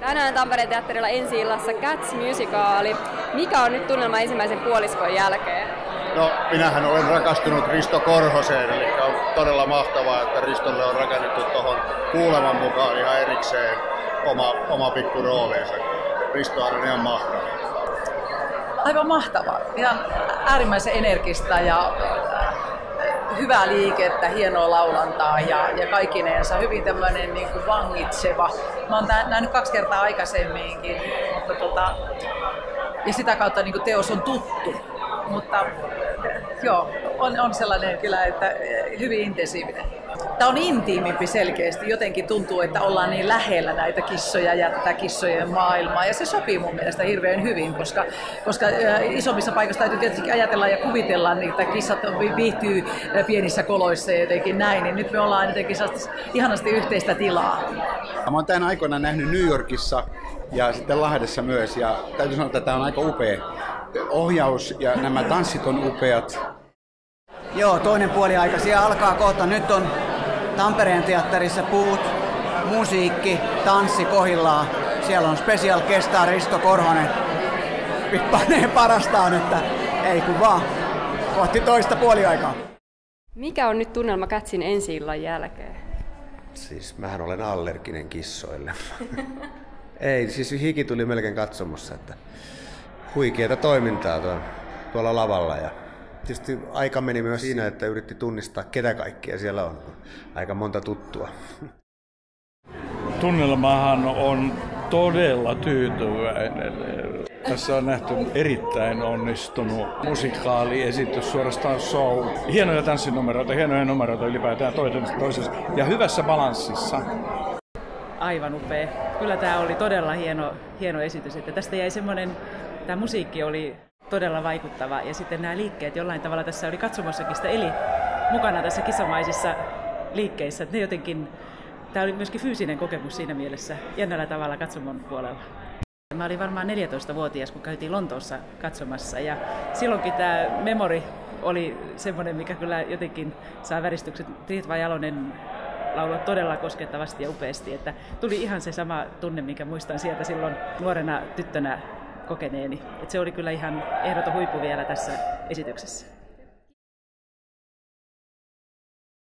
Tänään Tampereen teatterilla ensi illassa Cats Musicaali. Mikä on nyt tunnelma ensimmäisen puoliskon jälkeen? No, minähän olen rakastunut Risto Korhoseen, eli on todella mahtavaa, että Ristolle on rakennettu tuohon kuuleman mukaan ihan erikseen oma, oma pikku roolinsa. Risto on ihan mahtava. Aivan mahtava. Ihan äärimmäisen energistä ja hyvää liikettä, hienoa laulantaa ja, ja kaikkineensa hyvin tämmöinen niin kuin vangitseva. Mä oon nähnyt kaksi kertaa aikaisemminkin, mutta tota, ja sitä kautta niin kuin teos on tuttu. Mutta joo, on, on sellainen kyllä, että hyvin intensiivinen. Tämä on intiimimpi selkeästi. Jotenkin tuntuu, että ollaan niin lähellä näitä kissoja ja tätä kissojen maailmaa. Ja se sopii mun mielestä hirveän hyvin, koska, koska isommissa paikoissa täytyy tietysti ajatella ja kuvitella, että kissat viihtyy pienissä koloissa ja jotenkin näin. Niin nyt me ollaan jotenkin ihanasti yhteistä tilaa. Mä oon tämän aikoina nähnyt New Yorkissa ja sitten Lahdessa myös. Ja täytyy sanoa, että tämä on aika upea ohjaus ja nämä tanssit on upeat. Joo, toinen puoli aika siellä alkaa kohta. Nyt on Tampereen teatterissa puut, musiikki, tanssi kohillaan. Siellä on special kestaa Risto Korhonen. Panee parastaan, että ei kun vaan. Kohti toista puoliaikaa. Mikä on nyt tunnelma Kätsin ensi illan jälkeen? Siis mähän olen allerginen kissoille. ei, siis hiki tuli melkein katsomossa, että huikeeta toimintaa tuolla, tuolla lavalla ja tietysti aika meni myös siinä, että yritti tunnistaa ketä kaikkia siellä on. Aika monta tuttua. Tunnelmahan on todella tyytyväinen. Tässä on nähty erittäin onnistunut musikaaliesitys, suorastaan show. Hienoja tanssinumeroita, hienoja numeroita ylipäätään toisessa ja hyvässä balanssissa. Aivan upea. Kyllä tämä oli todella hieno, hieno esitys. Että tästä jäi semmoinen, tämä musiikki oli todella vaikuttava. Ja sitten nämä liikkeet jollain tavalla tässä oli katsomossakin sitä eli mukana tässä kisamaisissa liikkeissä. Ne jotenkin, tämä oli myöskin fyysinen kokemus siinä mielessä jännällä tavalla katsomon puolella. Mä olin varmaan 14-vuotias, kun käytiin Lontoossa katsomassa ja silloinkin tämä memori oli semmoinen, mikä kyllä jotenkin saa väristykset. Ritva Jalonen laulaa todella koskettavasti ja upeasti, että tuli ihan se sama tunne, mikä muistan sieltä silloin nuorena tyttönä kokeneeni. Et se oli kyllä ihan ehdoton huippu vielä tässä esityksessä.